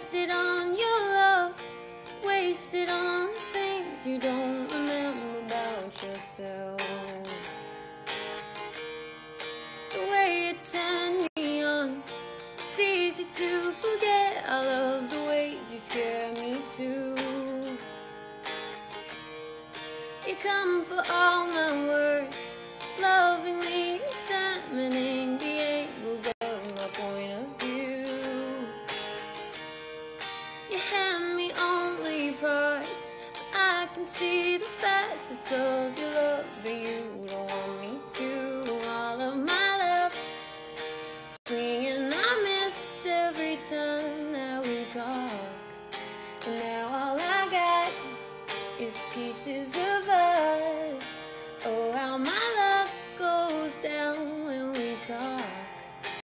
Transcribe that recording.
wasted on your love, wasted on things you don't remember about yourself. The way you turn me on, it's easy to forget. I love the way you scare me too. You come for all my words. can see the facets of your love, but you don't want me to. All of my love, swinging, I miss every time that we talk. And now all I got is pieces of us.